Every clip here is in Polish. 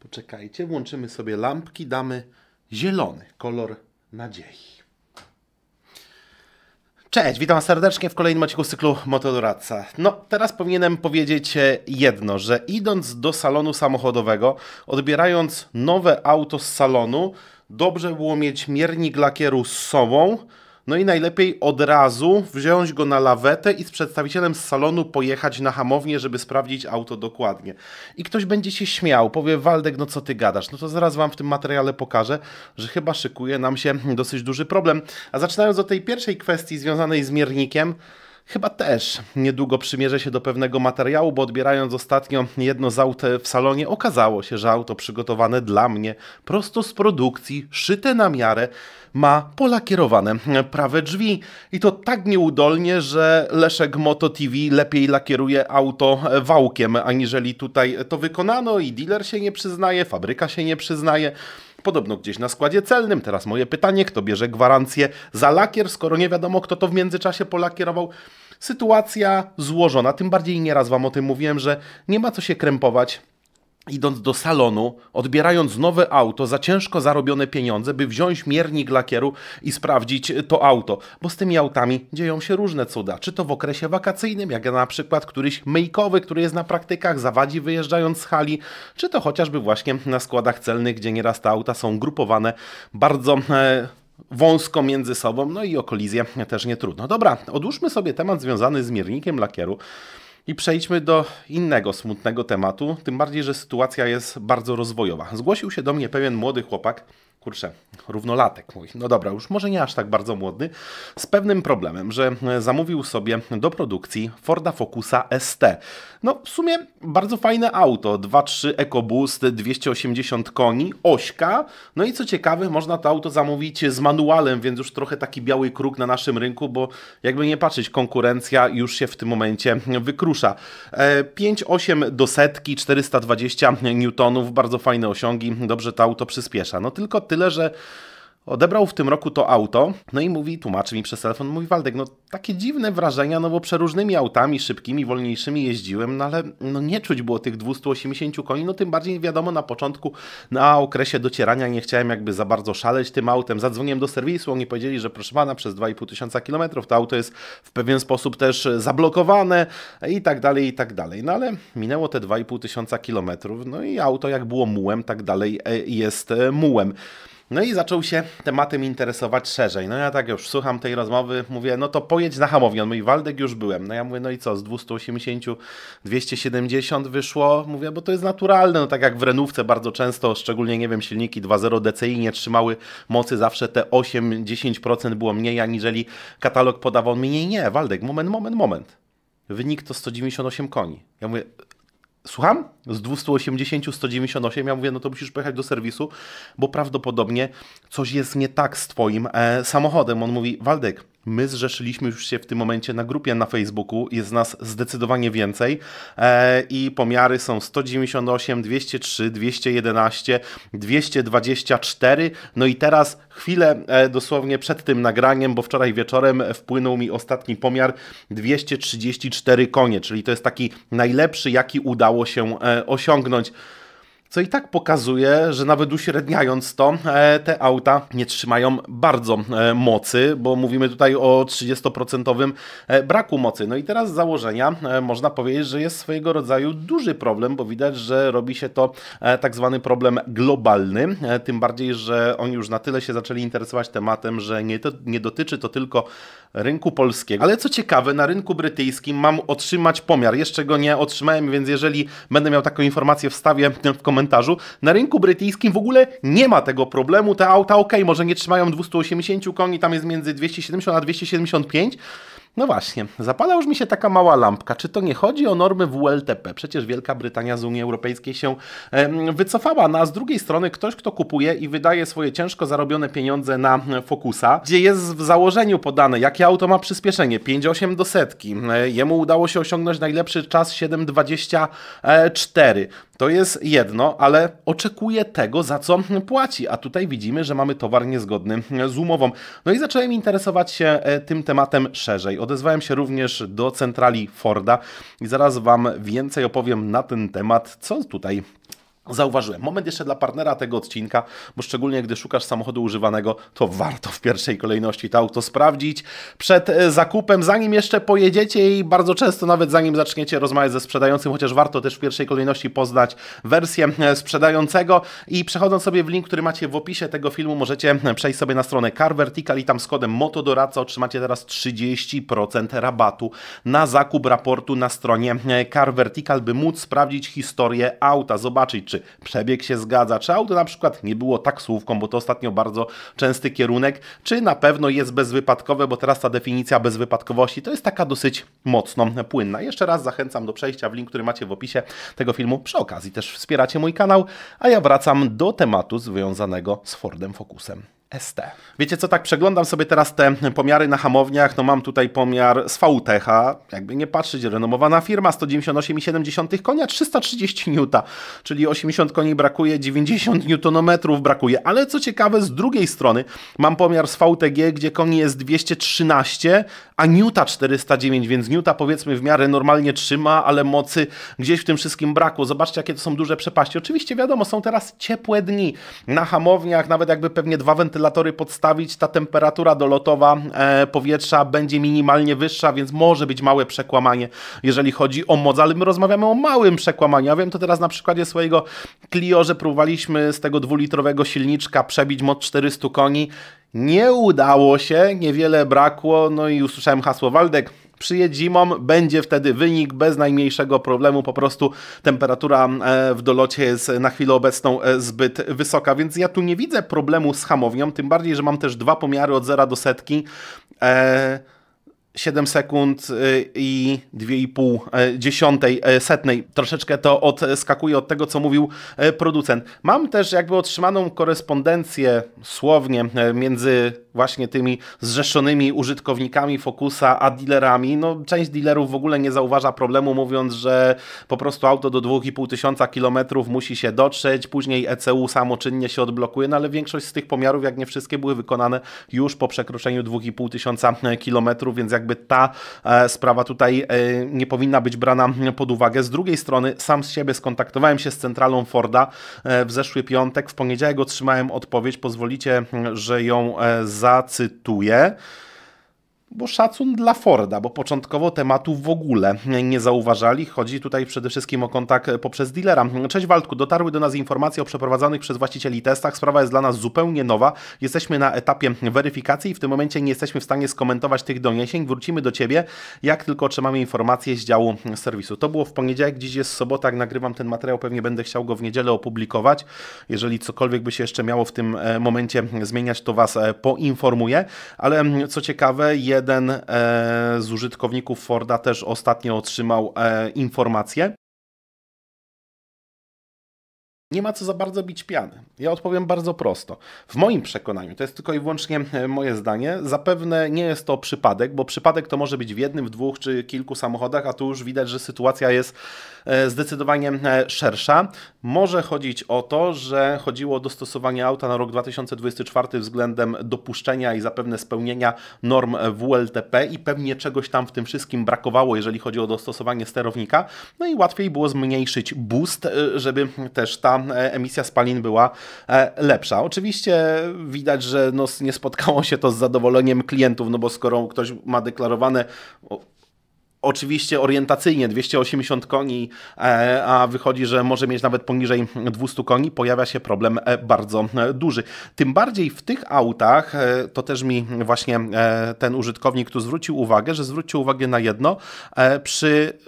Poczekajcie, włączymy sobie lampki, damy zielony kolor nadziei. Cześć, witam serdecznie w kolejnym odcinku cyklu Motodoradca. No, teraz powinienem powiedzieć jedno, że idąc do salonu samochodowego, odbierając nowe auto z salonu, dobrze było mieć miernik lakieru z sobą, no i najlepiej od razu wziąć go na lawetę i z przedstawicielem z salonu pojechać na hamownię, żeby sprawdzić auto dokładnie. I ktoś będzie się śmiał, powie Waldek, no co ty gadasz? No to zaraz wam w tym materiale pokażę, że chyba szykuje nam się dosyć duży problem. A zaczynając od tej pierwszej kwestii związanej z miernikiem, Chyba też niedługo przymierzę się do pewnego materiału, bo odbierając ostatnio jedno z aut w salonie, okazało się, że auto przygotowane dla mnie, prosto z produkcji, szyte na miarę, ma polakierowane prawe drzwi. I to tak nieudolnie, że Leszek Moto TV lepiej lakieruje auto wałkiem, aniżeli tutaj to wykonano i dealer się nie przyznaje, fabryka się nie przyznaje. Podobno gdzieś na składzie celnym. Teraz moje pytanie, kto bierze gwarancję za lakier, skoro nie wiadomo, kto to w międzyczasie polakierował. Sytuacja złożona, tym bardziej nieraz Wam o tym mówiłem, że nie ma co się krępować idąc do salonu, odbierając nowe auto za ciężko zarobione pieniądze, by wziąć miernik lakieru i sprawdzić to auto. Bo z tymi autami dzieją się różne cuda. Czy to w okresie wakacyjnym, jak na przykład któryś myjkowy, który jest na praktykach, zawadzi wyjeżdżając z hali, czy to chociażby właśnie na składach celnych, gdzie nieraz te auta są grupowane bardzo... E, wąsko między sobą, no i o kolizję też nie trudno. Dobra, odłóżmy sobie temat związany z miernikiem lakieru. I przejdźmy do innego smutnego tematu, tym bardziej, że sytuacja jest bardzo rozwojowa. Zgłosił się do mnie pewien młody chłopak, kurczę, równolatek mój, no dobra, już może nie aż tak bardzo młody, z pewnym problemem, że zamówił sobie do produkcji Forda Focusa ST. No w sumie bardzo fajne auto, 2.3 EcoBoost, 280 koni, ośka, no i co ciekawe, można to auto zamówić z manualem, więc już trochę taki biały kruk na naszym rynku, bo jakby nie patrzeć, konkurencja już się w tym momencie wykrusza. 5.8 e, do setki, 420 Newtonów, bardzo fajne osiągi, dobrze to auto przyspiesza. No tylko tyle, że Odebrał w tym roku to auto, no i mówi, tłumaczy mi przez telefon, mówi Waldek, no takie dziwne wrażenia, no bo przeróżnymi autami, szybkimi, wolniejszymi jeździłem, no ale no nie czuć było tych 280 koni, no tym bardziej wiadomo na początku, na okresie docierania nie chciałem jakby za bardzo szaleć tym autem, zadzwoniłem do serwisu, oni powiedzieli, że proszę pana, przez 2,5 tysiąca kilometrów to auto jest w pewien sposób też zablokowane i tak dalej, i tak dalej, no ale minęło te 2,5 tysiąca kilometrów, no i auto jak było mułem, tak dalej e, jest e, mułem. No i zaczął się tematem interesować szerzej. No ja tak już słucham tej rozmowy, mówię, no to pojedź na hamownię. On mówi, Waldek, już byłem. No ja mówię, no i co, z 280, 270 wyszło? Mówię, bo to jest naturalne, no tak jak w Renówce bardzo często, szczególnie, nie wiem, silniki 2.0 DCI nie trzymały mocy, zawsze te 8-10% było mniej, aniżeli katalog podawał mniej. Nie, Waldek, moment, moment, moment. Wynik to 198 koni. Ja mówię, Słucham? Z 280, 198. Ja mówię, no to musisz pojechać do serwisu, bo prawdopodobnie coś jest nie tak z Twoim e, samochodem. On mówi, Waldek, My zrzeszyliśmy już się w tym momencie na grupie na Facebooku, jest nas zdecydowanie więcej e, i pomiary są 198, 203, 211, 224. No i teraz chwilę e, dosłownie przed tym nagraniem, bo wczoraj wieczorem wpłynął mi ostatni pomiar 234 konie, czyli to jest taki najlepszy, jaki udało się e, osiągnąć co i tak pokazuje, że nawet uśredniając to, e, te auta nie trzymają bardzo e, mocy, bo mówimy tutaj o 30% e, braku mocy. No i teraz z założenia można powiedzieć, że jest swojego rodzaju duży problem, bo widać, że robi się to tak zwany problem globalny, tym bardziej, że oni już na tyle się zaczęli interesować tematem, że nie, to, nie dotyczy to tylko rynku polskiego. Ale co ciekawe, na rynku brytyjskim mam otrzymać pomiar. Jeszcze go nie otrzymałem, więc jeżeli będę miał taką informację, wstawię w komentarzu. Na rynku brytyjskim w ogóle nie ma tego problemu. Te auta ok, może nie trzymają 280 koni, tam jest między 270 a 275, no właśnie, zapala już mi się taka mała lampka. Czy to nie chodzi o normy WLTP? Przecież Wielka Brytania z Unii Europejskiej się wycofała, no a z drugiej strony ktoś, kto kupuje i wydaje swoje ciężko zarobione pieniądze na Focusa, gdzie jest w założeniu podane, jakie auto ma przyspieszenie, 5,8 do setki. E, jemu udało się osiągnąć najlepszy czas 7,24. To jest jedno, ale oczekuje tego, za co płaci. A tutaj widzimy, że mamy towar niezgodny z umową. No i zacząłem interesować się e, tym tematem szerzej. Odezwałem się również do centrali Forda i zaraz Wam więcej opowiem na ten temat, co tutaj zauważyłem. Moment jeszcze dla partnera tego odcinka, bo szczególnie gdy szukasz samochodu używanego, to warto w pierwszej kolejności to auto sprawdzić przed e, zakupem, zanim jeszcze pojedziecie i bardzo często nawet zanim zaczniecie rozmawiać ze sprzedającym, chociaż warto też w pierwszej kolejności poznać wersję e, sprzedającego i przechodząc sobie w link, który macie w opisie tego filmu, możecie e, przejść sobie na stronę Car Vertical i tam z kodem MOTODORADCA otrzymacie teraz 30% rabatu na zakup raportu na stronie Car Vertical, by móc sprawdzić historię auta, zobaczyć czy przebieg się zgadza, czy auto na przykład nie było taksówką, bo to ostatnio bardzo częsty kierunek, czy na pewno jest bezwypadkowe, bo teraz ta definicja bezwypadkowości to jest taka dosyć mocno płynna. Jeszcze raz zachęcam do przejścia w link, który macie w opisie tego filmu. Przy okazji też wspieracie mój kanał, a ja wracam do tematu związanego z Fordem Focusem. ST. Wiecie co, tak przeglądam sobie teraz te pomiary na hamowniach, no mam tutaj pomiar z VTH, jakby nie patrzeć, renomowana firma, 198,7 konia, 330 N, czyli 80 koni brakuje, 90 Nm brakuje, ale co ciekawe, z drugiej strony mam pomiar z VTG, gdzie koni jest 213, a Newta 409, więc Newta powiedzmy w miarę normalnie trzyma, ale mocy gdzieś w tym wszystkim brakło. Zobaczcie, jakie to są duże przepaści. Oczywiście wiadomo, są teraz ciepłe dni na hamowniach, nawet jakby pewnie dwa wentylatory podstawić, ta temperatura dolotowa e, powietrza będzie minimalnie wyższa, więc może być małe przekłamanie, jeżeli chodzi o moc, ale my rozmawiamy o małym przekłamaniu. Ja wiem to teraz na przykładzie swojego Clio, że próbowaliśmy z tego dwulitrowego silniczka przebić moc 400 koni. Nie udało się, niewiele brakło, no i usłyszałem hasło Waldek, przyjedź zimą, będzie wtedy wynik bez najmniejszego problemu, po prostu temperatura e, w dolocie jest na chwilę obecną e, zbyt wysoka, więc ja tu nie widzę problemu z hamownią, tym bardziej, że mam też dwa pomiary od zera do setki. Eee, 7 sekund y, i 2,5 e, dziesiątej e, setnej. Troszeczkę to odskakuje od tego, co mówił e, producent. Mam też jakby otrzymaną korespondencję słownie między właśnie tymi zrzeszonymi użytkownikami Focusa a dealerami. No, część dealerów w ogóle nie zauważa problemu, mówiąc, że po prostu auto do 2,5 tysiąca kilometrów musi się dotrzeć, później ECU samoczynnie się odblokuje, no ale większość z tych pomiarów, jak nie wszystkie, były wykonane już po przekroczeniu 2,5 tysiąca kilometrów, więc jakby ta e, sprawa tutaj e, nie powinna być brana pod uwagę. Z drugiej strony, sam z siebie skontaktowałem się z centralą Forda e, w zeszły piątek. W poniedziałek otrzymałem odpowiedź. Pozwolicie, że ją zacytuję bo szacun dla Forda, bo początkowo tematu w ogóle nie zauważali. Chodzi tutaj przede wszystkim o kontakt poprzez dealera. Cześć Waldku, dotarły do nas informacje o przeprowadzonych przez właścicieli testach. Sprawa jest dla nas zupełnie nowa. Jesteśmy na etapie weryfikacji i w tym momencie nie jesteśmy w stanie skomentować tych doniesień. Wrócimy do Ciebie, jak tylko otrzymamy informacje z działu serwisu. To było w poniedziałek, dziś jest sobota, jak nagrywam ten materiał, pewnie będę chciał go w niedzielę opublikować. Jeżeli cokolwiek by się jeszcze miało w tym e, momencie zmieniać, to Was e, poinformuję. Ale co ciekawe, jest jeden e, z użytkowników Forda też ostatnio otrzymał e, informację, nie ma co za bardzo bić piany. Ja odpowiem bardzo prosto. W moim przekonaniu, to jest tylko i wyłącznie e, moje zdanie, zapewne nie jest to przypadek, bo przypadek to może być w jednym, w dwóch czy kilku samochodach, a tu już widać, że sytuacja jest e, zdecydowanie e, szersza. Może chodzić o to, że chodziło o dostosowanie auta na rok 2024 względem dopuszczenia i zapewne spełnienia norm WLTP i pewnie czegoś tam w tym wszystkim brakowało, jeżeli chodzi o dostosowanie sterownika. No i łatwiej było zmniejszyć boost, żeby też ta E, emisja spalin była e, lepsza. Oczywiście widać, że no, nie spotkało się to z zadowoleniem klientów, no bo skoro ktoś ma deklarowane Oczywiście orientacyjnie 280 koni, e, a wychodzi, że może mieć nawet poniżej 200 koni, pojawia się problem bardzo duży. Tym bardziej w tych autach, to też mi właśnie ten użytkownik tu zwrócił uwagę, że zwrócił uwagę na jedno, przy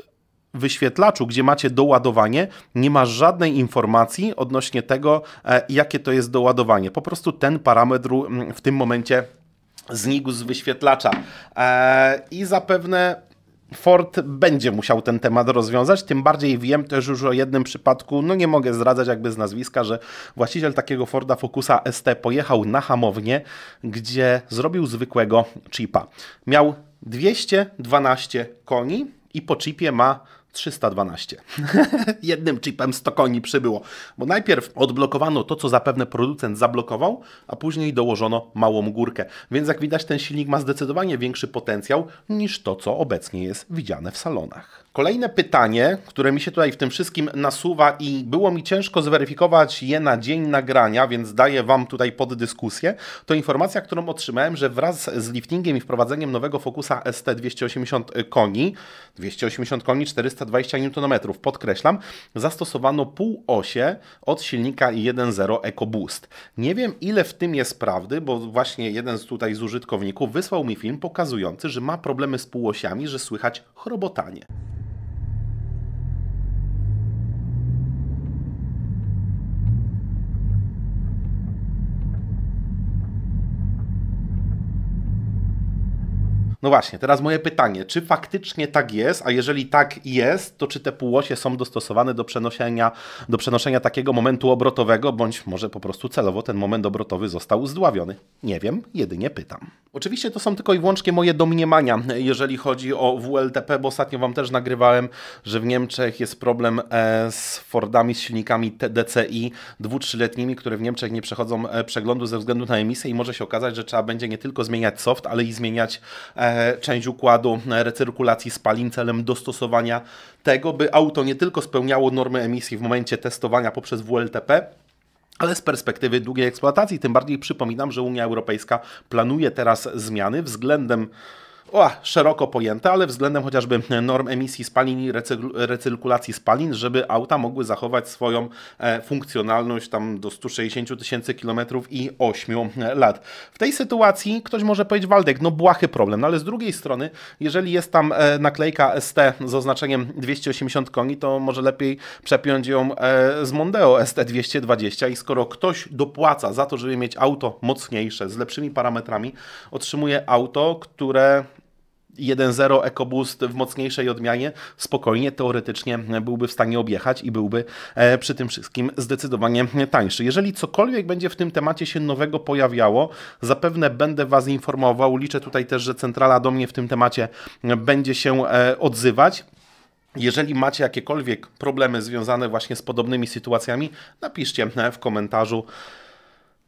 wyświetlaczu, gdzie macie doładowanie, nie ma żadnej informacji odnośnie tego, e, jakie to jest doładowanie. Po prostu ten parametr mm, w tym momencie znikł z wyświetlacza. E, I zapewne Ford będzie musiał ten temat rozwiązać, tym bardziej wiem też już o jednym przypadku, no nie mogę zdradzać jakby z nazwiska, że właściciel takiego Forda Focusa ST pojechał na hamownię, gdzie zrobił zwykłego chipa. Miał 212 koni i po chipie ma 312. Jednym chipem 100 koni przybyło, bo najpierw odblokowano to, co zapewne producent zablokował, a później dołożono małą górkę. Więc jak widać, ten silnik ma zdecydowanie większy potencjał niż to, co obecnie jest widziane w salonach. Kolejne pytanie, które mi się tutaj w tym wszystkim nasuwa i było mi ciężko zweryfikować je na dzień nagrania, więc daję Wam tutaj pod dyskusję, to informacja, którą otrzymałem, że wraz z liftingiem i wprowadzeniem nowego Focusa ST 280 koni, 280 koni, 420 Nm, podkreślam, zastosowano półosie od silnika 1.0 EcoBoost. Nie wiem ile w tym jest prawdy, bo właśnie jeden z tutaj z użytkowników wysłał mi film pokazujący, że ma problemy z półosiami, że słychać chrobotanie. No właśnie, teraz moje pytanie, czy faktycznie tak jest, a jeżeli tak jest, to czy te półosie są dostosowane do przenoszenia, do przenoszenia takiego momentu obrotowego, bądź może po prostu celowo ten moment obrotowy został zdławiony? Nie wiem, jedynie pytam. Oczywiście to są tylko i wyłącznie moje domniemania, jeżeli chodzi o WLTP, bo ostatnio Wam też nagrywałem, że w Niemczech jest problem e, z Fordami, z silnikami DCI dwu-trzyletnimi, które w Niemczech nie przechodzą e, przeglądu ze względu na emisję i może się okazać, że trzeba będzie nie tylko zmieniać soft, ale i zmieniać e, część układu recyrkulacji spalin celem dostosowania tego, by auto nie tylko spełniało normy emisji w momencie testowania poprzez WLTP, ale z perspektywy długiej eksploatacji, tym bardziej przypominam, że Unia Europejska planuje teraz zmiany względem o, szeroko pojęte, ale względem chociażby norm emisji spalin i recyrkulacji spalin, żeby auta mogły zachować swoją e, funkcjonalność tam do 160 tysięcy kilometrów i 8 lat. W tej sytuacji ktoś może powiedzieć, Waldek, no błahy problem, no ale z drugiej strony, jeżeli jest tam e, naklejka ST z oznaczeniem 280 koni, to może lepiej przepiąć ją e, z Mondeo ST220 i skoro ktoś dopłaca za to, żeby mieć auto mocniejsze, z lepszymi parametrami, otrzymuje auto, które 1.0 EcoBoost w mocniejszej odmianie spokojnie, teoretycznie byłby w stanie objechać i byłby e, przy tym wszystkim zdecydowanie tańszy. Jeżeli cokolwiek będzie w tym temacie się nowego pojawiało, zapewne będę Was informował. Liczę tutaj też, że centrala do mnie w tym temacie będzie się e, odzywać. Jeżeli macie jakiekolwiek problemy związane właśnie z podobnymi sytuacjami, napiszcie w komentarzu.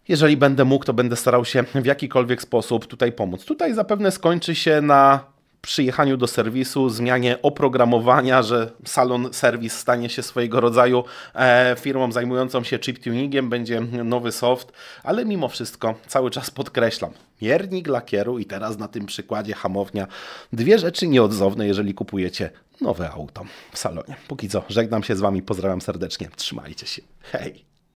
Jeżeli będę mógł, to będę starał się w jakikolwiek sposób tutaj pomóc. Tutaj zapewne skończy się na przyjechaniu do serwisu, zmianie oprogramowania, że salon serwis stanie się swojego rodzaju e, firmą zajmującą się chip tuningiem, będzie nowy soft, ale mimo wszystko cały czas podkreślam, miernik lakieru i teraz na tym przykładzie hamownia, dwie rzeczy nieodzowne, jeżeli kupujecie nowe auto w salonie. Póki co żegnam się z Wami, pozdrawiam serdecznie, trzymajcie się, hej!